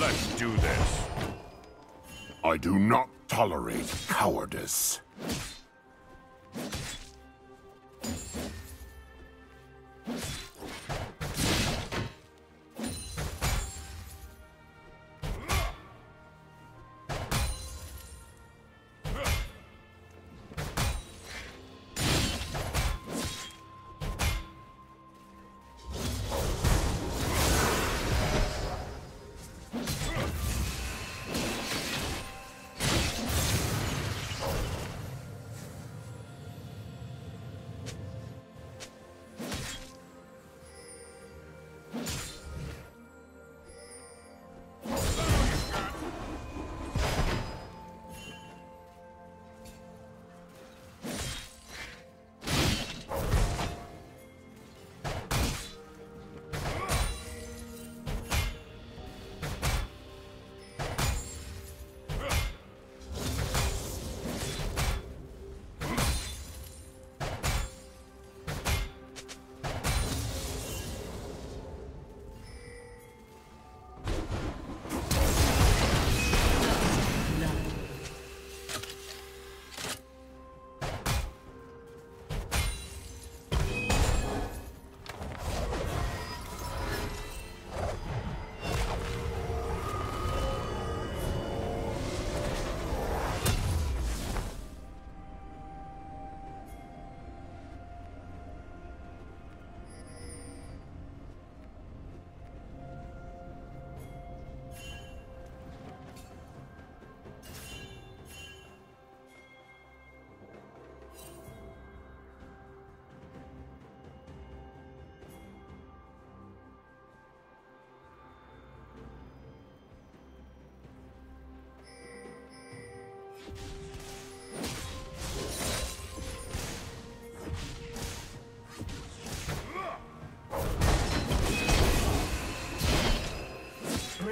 Let's do this. I do not tolerate cowardice.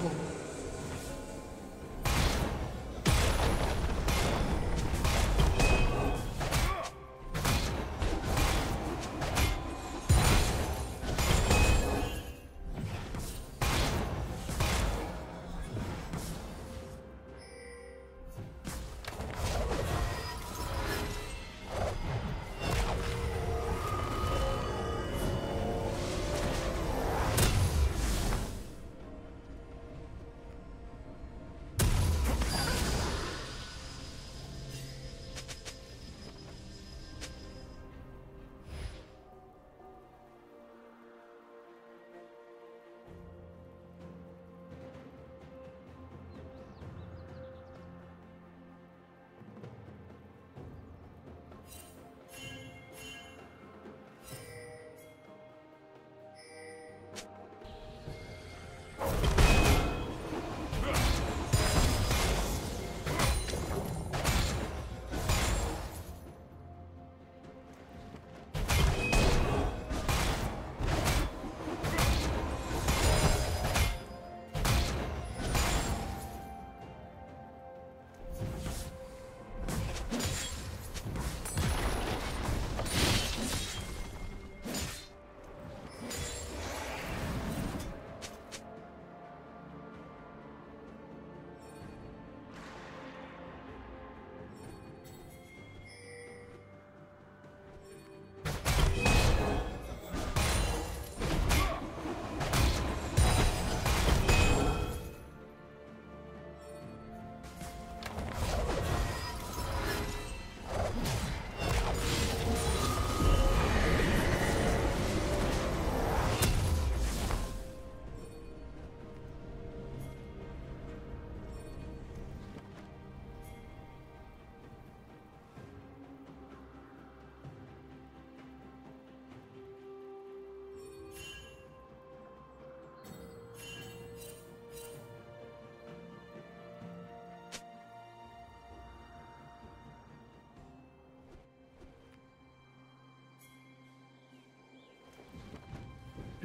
Trouble.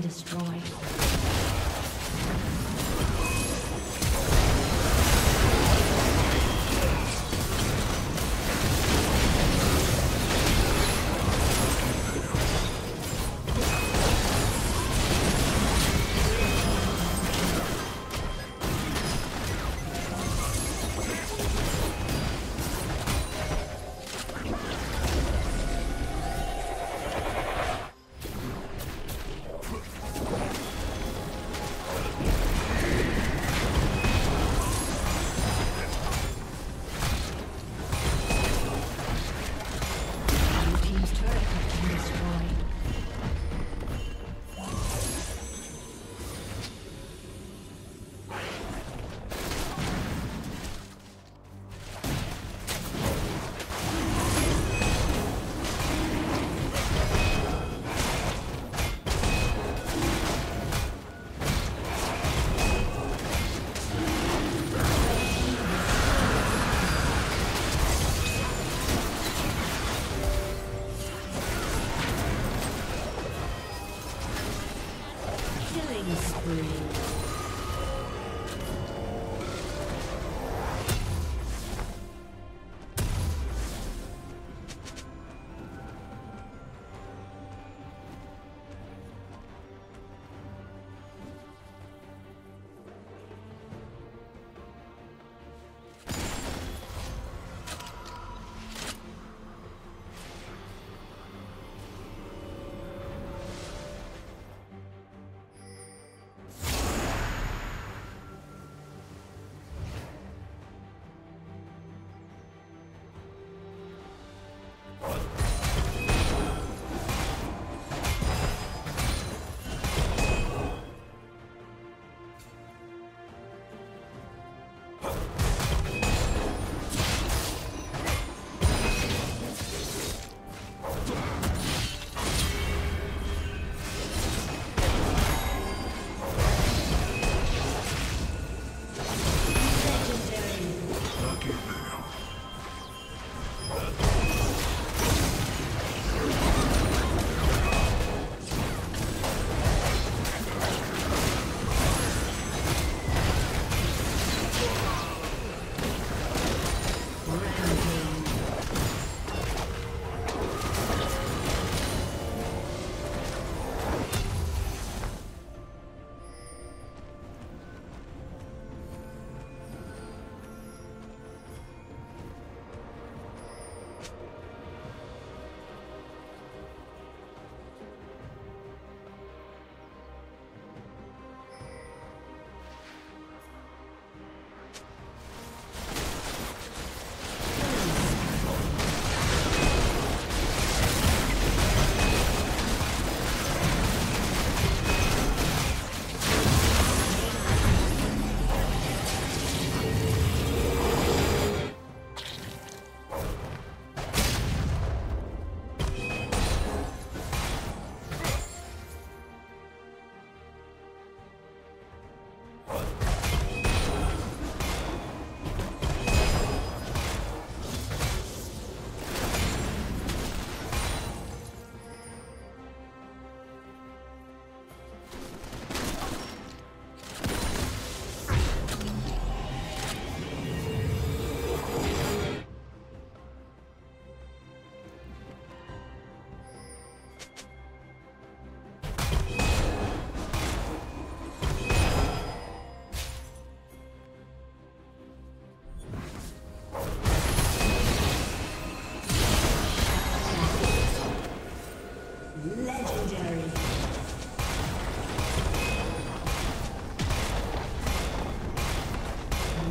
Destroyed.